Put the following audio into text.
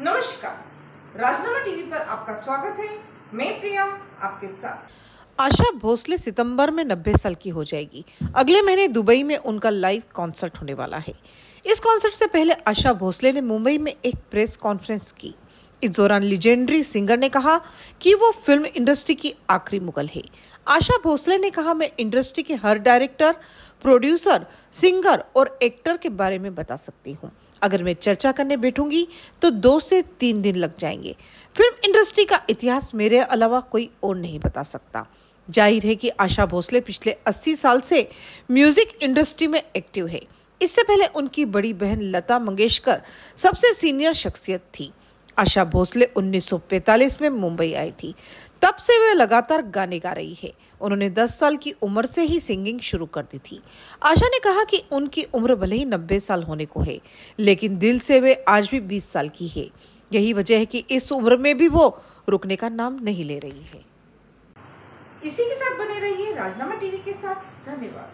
नमस्कार। राजनामा टीवी पर आपका स्वागत है। मैं प्रिया, आपके साथ। आशा भोसले सितंबर में 90 साल की हो जाएगी। अगले महीने दुबई में उनका लाइव कॉन्सर्ट होने वाला है। इस कॉन्सर्ट से पहले आशा भोसले ने मुंबई में एक प्रेस कॉन्फ्रेंस की। इस दौरान लिजेंडरी सिंगर ने कहा कि वो फ़िल्म इंडस्ट्री की आखिरी मुगल है। आशा भोसले ने कहा, मैं इंडस्ट्री के हर डायरेक्टर, प्रोड्यूसर, सिंगर और एक्टर के बारे में बता सकती हूँ। अगर मैं चर्चा करने बैठूँगी तो दो से तीन दिन लग जाएँगे। फ़िल्म इंडस्ट्री का इतिहास मेरे अलावा कोई और नहीं बता सकता। ज़ाहिर है कि आशा भोसले पिछले 80 साल से म्यूज़िक इंडस्ट्री में एक्टिव है। इससे पहले उनकी बड़ी बहन लता मंगेशकर सबसे सीनियर शख्सियत थी। आशा भोसले 1945 में मुंबई आई थी। तब से वे लगातार गाने गा रही है। उन्होंने 10 साल की उम्र से ही सिंगिंग शुरू कर दी थी। आशा ने कहा कि उनकी उम्र भले ही 90 साल होने को है, लेकिन दिल से वे आज भी 20 साल की है। यही वजह है कि इस उम्र में भी वो रुकने का नाम नहीं ले रही है। इसी के साथ बने रहिए राजनामा टीवी के साथ। धन्यवाद।